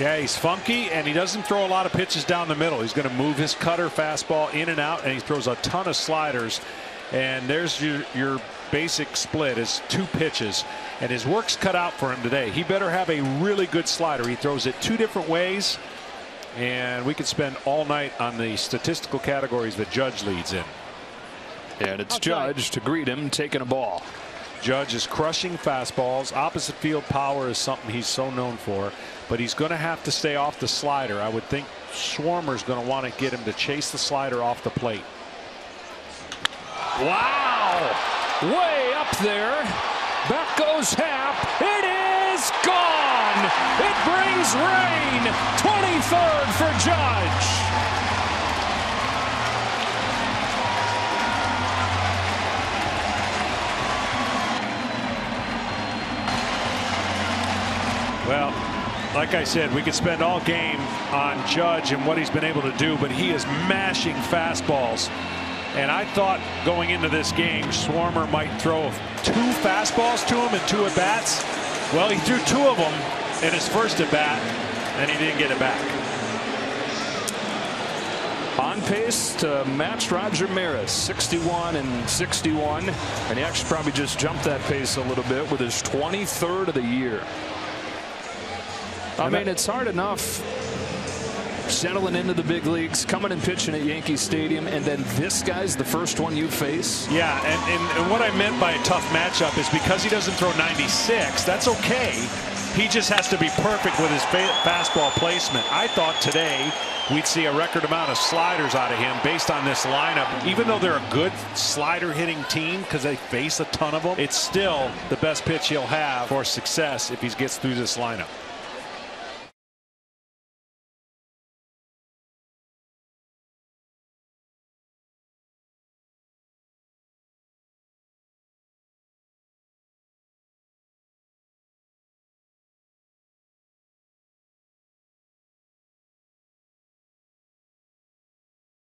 Yeah, he's funky and he doesn't throw a lot of pitches down the middle. He's going to move his cutter fastball in and out and he throws a ton of sliders. And there's your, your basic split is two pitches and his work's cut out for him today. He better have a really good slider. He throws it two different ways and we could spend all night on the statistical categories that Judge leads in. And it's Judge to greet him taking a ball. Judge is crushing fastballs. Opposite field power is something he's so known for, but he's going to have to stay off the slider. I would think Swarmer's going to want to get him to chase the slider off the plate. Wow! Way up there. Back goes Happ. It is gone. It brings rain. 23rd for Judge. Well, like I said, we could spend all game on Judge and what he's been able to do, but he is mashing fastballs. And I thought going into this game, Swarmer might throw two fastballs to him and two at bats. Well, he threw two of them in his first at bat, and he didn't get it back. On pace to match Roger Maris, 61 and 61. And he actually probably just jumped that pace a little bit with his 23rd of the year. I mean, it's hard enough settling into the big leagues, coming and pitching at Yankee Stadium, and then this guy's the first one you face. Yeah, and, and, and what I meant by a tough matchup is because he doesn't throw 96, that's okay. He just has to be perfect with his fastball placement. I thought today we'd see a record amount of sliders out of him based on this lineup. Even though they're a good slider hitting team because they face a ton of them, it's still the best pitch he'll have for success if he gets through this lineup.